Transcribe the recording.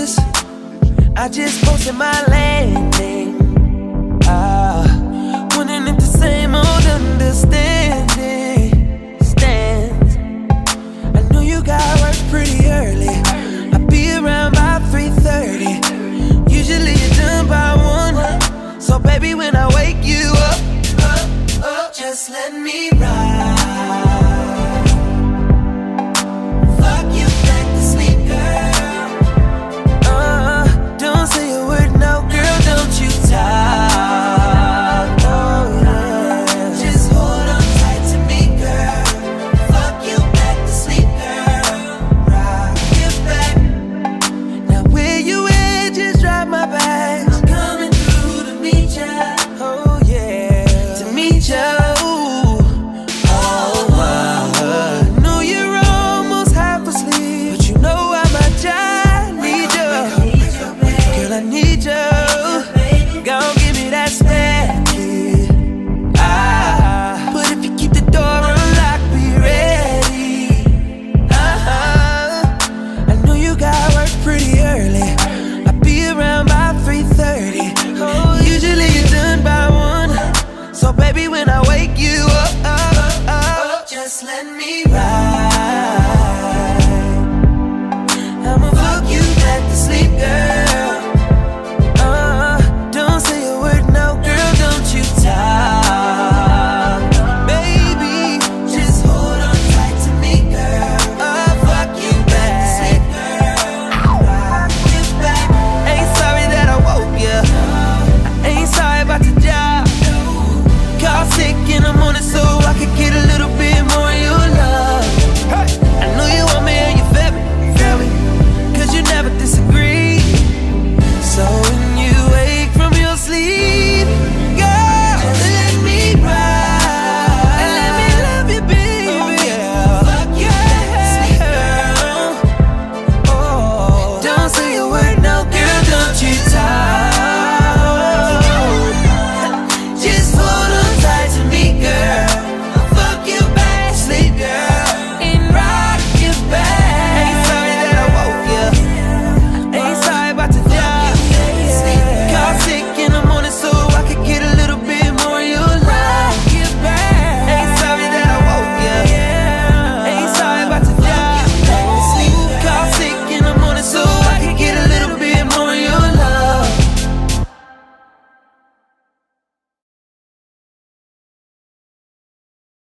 notice? I just posted my landing. Ah, wondering if the same old understanding stands. I know you got work pretty early. I'll be around by 3:30. Usually you're done by one. So baby, when I wake you up, up, up, just let me ride.